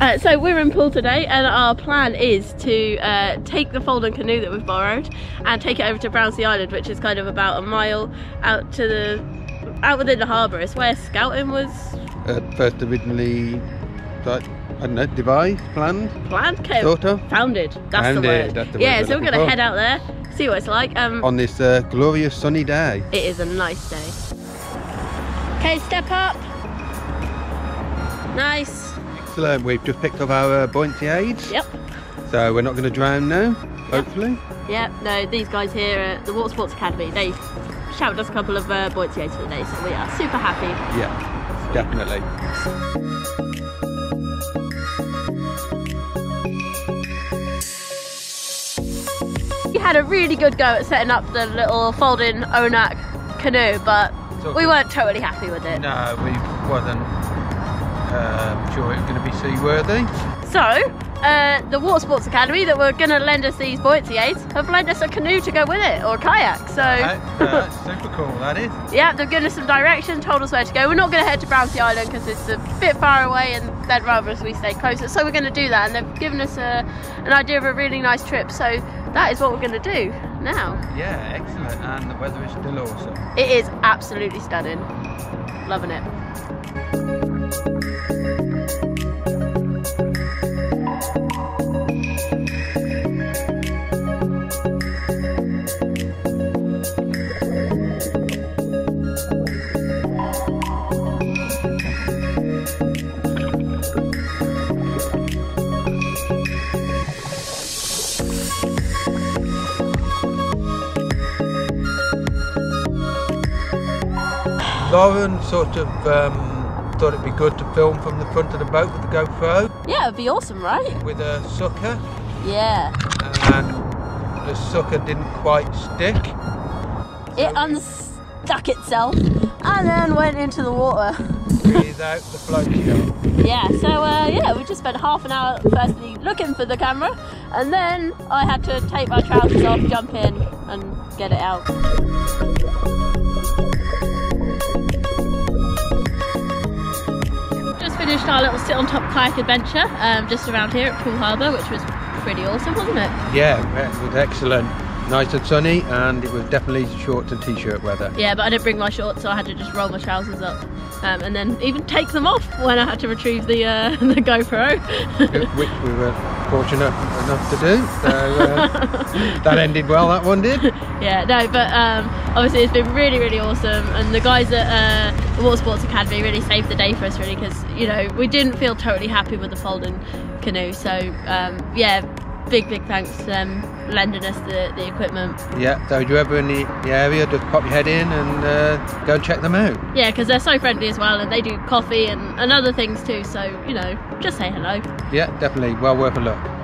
Uh, so we're in Poole today and our plan is to uh, take the folding canoe that we've borrowed and take it over to Brownsea Island which is kind of about a mile out to the out within the harbour. It's where scouting was Uh, first originally, like, I don't know, devised, planned, planned, okay, sort of, founded. That's Founded, the word. that's the yeah, word so we're we're gonna head out there, see what it's like. Um, on this uh, glorious sunny day. it is a nice day. Okay, step up. Nice. Excellent, we've just picked up our uh, buoyancy aids, Yep. so we're not going to drown now, hopefully. Yep. No, these guys here at the Watersports Academy, they shouted us a couple of uh, buoyancy aids for the day, so we are super happy. Yeah, definitely. We had a really good go at setting up the little folding Onak canoe, but we weren't totally happy with it. No, we wasn't um, sure it was going to be seaworthy. So, uh, the Watersports Academy that were going to lend us these buoyancy aids have lent us a canoe to go with it, or a kayak. So, That's super cool, that is. yeah, they've given us some direction, told us where to go. We're not going to head to Brownsea Island because it's a bit far away and they'd rather us we stay closer. So, we're going to do that, and they've given us a, an idea of a really nice trip. So, that is what we're going to do now. Yeah, excellent, and the weather is still awesome. It is absolutely stunning. Loving it. Lauren sort of um, thought it'd be good to film from the front of the boat with the GoPro Yeah, it'd be awesome, right? with a sucker, Yeah. and the sucker didn't quite stick. It unstuck itself and then went into the water. without the float shot. Yeah, so uh, yeah, we just spent half an hour firstly looking for the camera, and then I had to take my trousers off, jump in, and get it out. Finished our little sit on top kayak adventure um, just around here at Poole Harbour, which was pretty awesome, wasn't it? Yeah, it was excellent. Nice and sunny, and it was definitely shorts and t-shirt weather. Yeah, but I didn't bring my shorts, so I had to just roll my trousers up, um, and then even take them off when I had to retrieve the uh, the GoPro. which we were fortunate enough to do. So uh, that ended well. That one did. yeah, no, but um, obviously it's been really, really awesome, and the guys at uh, the Watersports Academy really saved the day for us, really, because you know we didn't feel totally happy with the folding canoe. So um, yeah, big, big thanks to them lending us the, the equipment. Yeah. So if you're ever in the the area, just pop your head in and uh, go and check them out. Yeah, because they're so friendly as well, and they do coffee and, and other things too. So you know, just say hello. Yeah, definitely well worth a look.